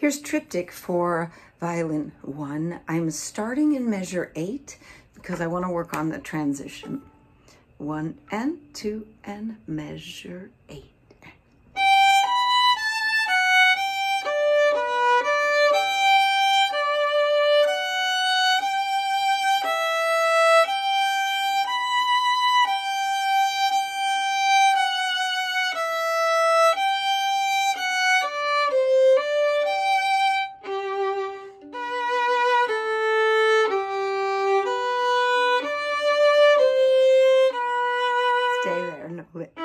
Here's triptych for violin one. I'm starting in measure eight because I want to work on the transition. One and two and measure eight. Stay there, no lick.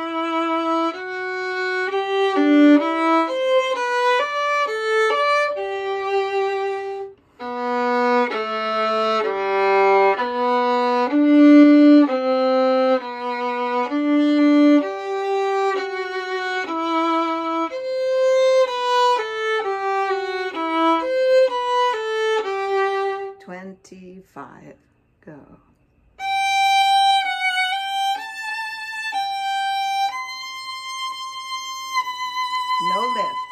Twenty-five. Go. No lift.